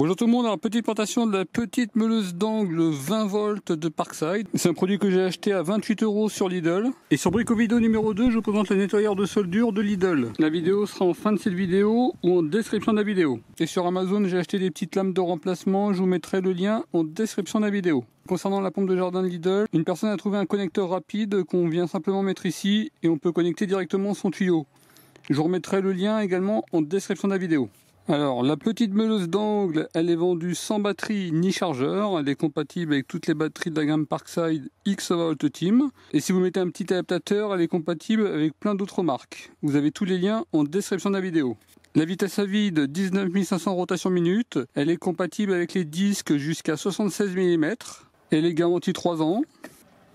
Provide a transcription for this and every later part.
Bonjour tout le monde, alors petite plantation de la petite meuleuse d'angle 20 volts de Parkside. C'est un produit que j'ai acheté à 28 euros sur Lidl. Et sur Brico Vidéo numéro 2, je vous présente le nettoyeur de sol dur de Lidl. La vidéo sera en fin de cette vidéo ou en description de la vidéo. Et sur Amazon, j'ai acheté des petites lames de remplacement, je vous mettrai le lien en description de la vidéo. Concernant la pompe de jardin de Lidl, une personne a trouvé un connecteur rapide qu'on vient simplement mettre ici et on peut connecter directement son tuyau. Je vous remettrai le lien également en description de la vidéo. Alors, la petite meuleuse d'angle, elle est vendue sans batterie ni chargeur. Elle est compatible avec toutes les batteries de la gamme Parkside X Volt Team. Et si vous mettez un petit adaptateur, elle est compatible avec plein d'autres marques. Vous avez tous les liens en description de la vidéo. La vitesse à vide 19 500 rotations minutes. Elle est compatible avec les disques jusqu'à 76 mm. Elle est garantie 3 ans.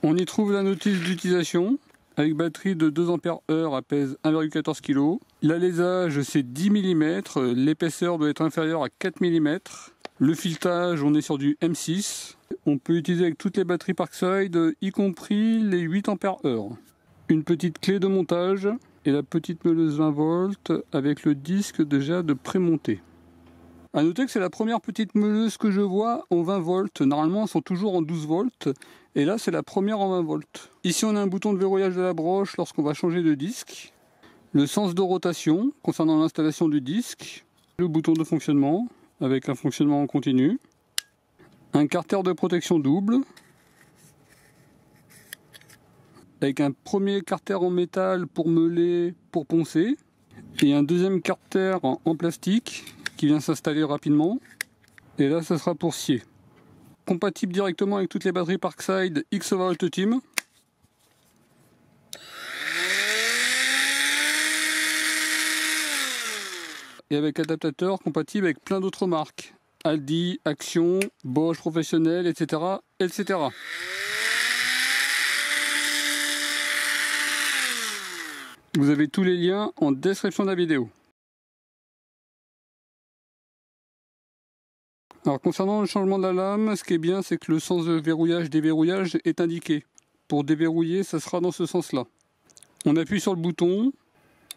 On y trouve la notice d'utilisation avec batterie de 2 ampères heure, elle pèse 1,14 kg. L'alésage c'est 10 mm, l'épaisseur doit être inférieure à 4 mm. Le filetage, on est sur du M6. On peut utiliser avec toutes les batteries Parkside, y compris les 8 ampères heure. Une petite clé de montage et la petite meuleuse 20 volts avec le disque déjà de prémonté. A noter que c'est la première petite meuleuse que je vois en 20 volts. Normalement, elles sont toujours en 12 volts. Et là, c'est la première en 20 volts. Ici, on a un bouton de verrouillage de la broche lorsqu'on va changer de disque. Le sens de rotation concernant l'installation du disque. Le bouton de fonctionnement avec un fonctionnement en continu. Un carter de protection double. Avec un premier carter en métal pour meuler, pour poncer. Et un deuxième carter en plastique qui vient s'installer rapidement. Et là, ça sera pour scier. Compatible directement avec toutes les batteries Parkside X Volt Team. Et avec adaptateur compatible avec plein d'autres marques. Aldi, Action, Bosch Professionnel, etc. etc. Vous avez tous les liens en description de la vidéo. Alors concernant le changement de la lame, ce qui est bien, c'est que le sens de verrouillage déverrouillage est indiqué. Pour déverrouiller, ça sera dans ce sens-là. On appuie sur le bouton,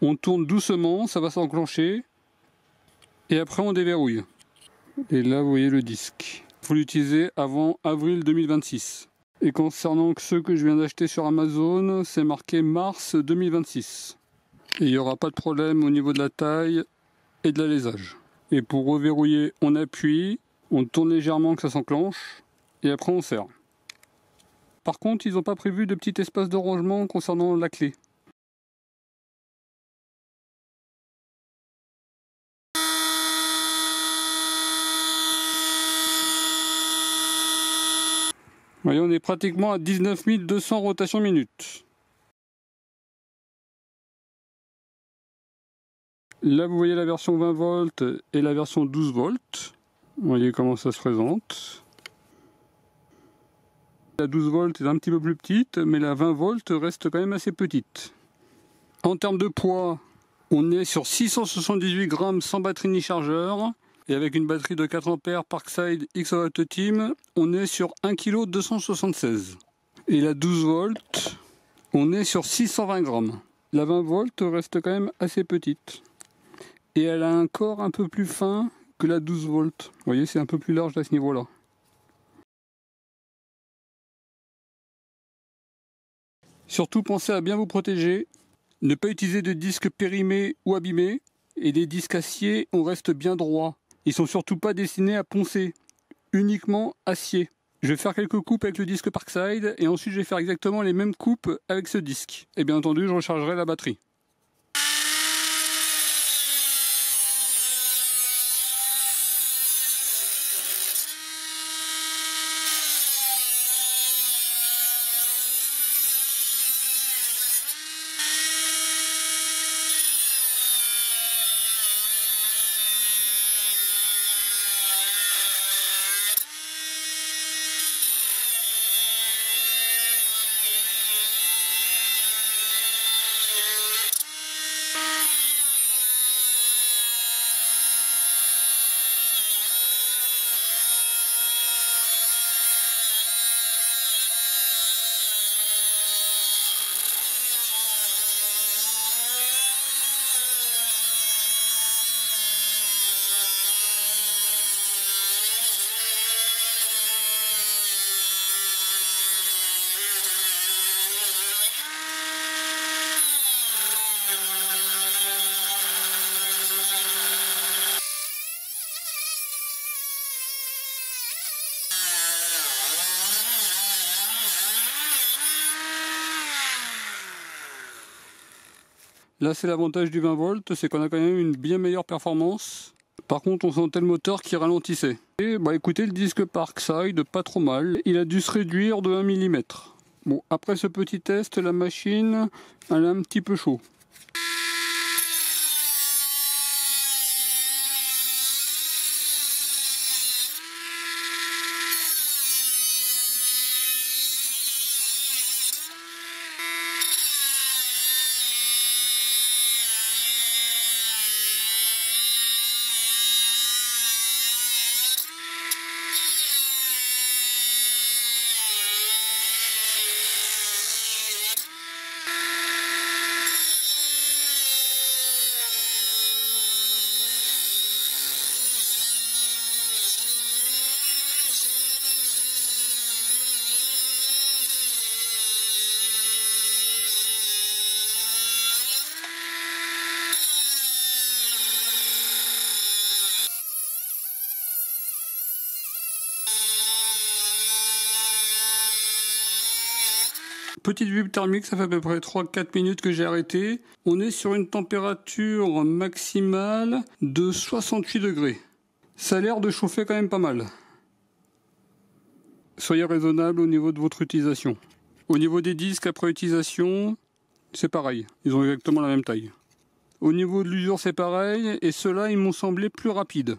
on tourne doucement, ça va s'enclencher, et après on déverrouille. Et là, vous voyez le disque. Il faut l'utiliser avant avril 2026. Et concernant ceux que je viens d'acheter sur Amazon, c'est marqué mars 2026. Et il n'y aura pas de problème au niveau de la taille et de l'alésage. Et pour reverrouiller, on appuie, on tourne légèrement que ça s'enclenche et après on serre. Par contre, ils n'ont pas prévu de petit espace de rangement concernant la clé. Voyez, on est pratiquement à 19 200 rotations minutes. Là, vous voyez la version 20 volts et la version 12 volts. Voyez comment ça se présente. La 12 volts est un petit peu plus petite, mais la 20 volts reste quand même assez petite. En termes de poids, on est sur 678 grammes sans batterie ni chargeur. Et avec une batterie de 4 ampères Parkside X Team, on est sur 1 kg 276. Et la 12 volts, on est sur 620 grammes. La 20 volts reste quand même assez petite. Et elle a un corps un peu plus fin que la 12 volts. Vous voyez, c'est un peu plus large à ce niveau-là. Surtout pensez à bien vous protéger, ne pas utiliser de disques périmés ou abîmés, et des disques acier, on reste bien droit. Ils sont surtout pas destinés à poncer, uniquement acier. Je vais faire quelques coupes avec le disque Parkside et ensuite je vais faire exactement les mêmes coupes avec ce disque. Et bien entendu, je rechargerai la batterie. Là, c'est l'avantage du 20 volts, c'est qu'on a quand même une bien meilleure performance. Par contre, on sentait le moteur qui ralentissait. Et bah écoutez, le disque Parkside, pas trop mal. Il a dû se réduire de 1 mm. Bon, après ce petit test, la machine, elle est un petit peu chaud. Petite vue thermique, ça fait à peu près 3-4 minutes que j'ai arrêté. On est sur une température maximale de 68 degrés. Ça a l'air de chauffer quand même pas mal. Soyez raisonnable au niveau de votre utilisation. Au niveau des disques après utilisation, c'est pareil. Ils ont exactement la même taille. Au niveau de l'usure, c'est pareil. Et ceux-là, ils m'ont semblé plus rapides.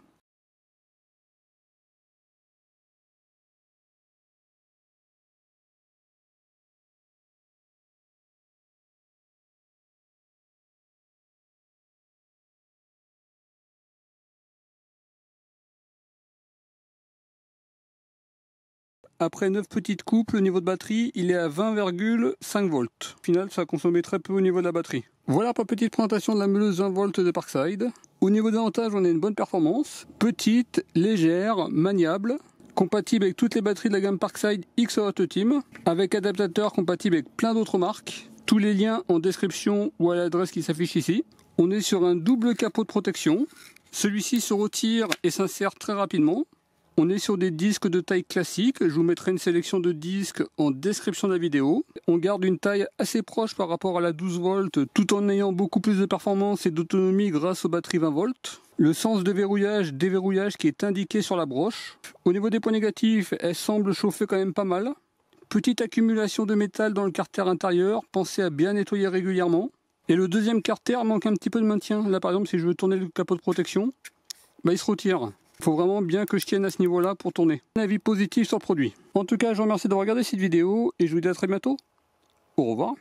Après 9 petites coupes, le niveau de batterie, il est à 20,5 volts. Au final, ça a consommé très peu au niveau de la batterie. Voilà pour petite présentation de la meuleuse 20 volts de Parkside. Au niveau des avantages, on a une bonne performance. Petite, légère, maniable. Compatible avec toutes les batteries de la gamme Parkside X Team. Avec adaptateur compatible avec plein d'autres marques. Tous les liens en description ou à l'adresse qui s'affiche ici. On est sur un double capot de protection. Celui-ci se retire et s'insère très rapidement. On est sur des disques de taille classique. Je vous mettrai une sélection de disques en description de la vidéo. On garde une taille assez proche par rapport à la 12 volts tout en ayant beaucoup plus de performance et d'autonomie grâce aux batteries 20 volts. Le sens de verrouillage, déverrouillage qui est indiqué sur la broche. Au niveau des points négatifs, elle semble chauffer quand même pas mal. Petite accumulation de métal dans le carter intérieur. Pensez à bien nettoyer régulièrement. Et le deuxième carter manque un petit peu de maintien. Là par exemple si je veux tourner le capot de protection, bah, il se retire. Il faut vraiment bien que je tienne à ce niveau-là pour tourner. Un avis positif sur le produit. En tout cas, je vous remercie d'avoir regardé cette vidéo et je vous dis à très bientôt. Au revoir.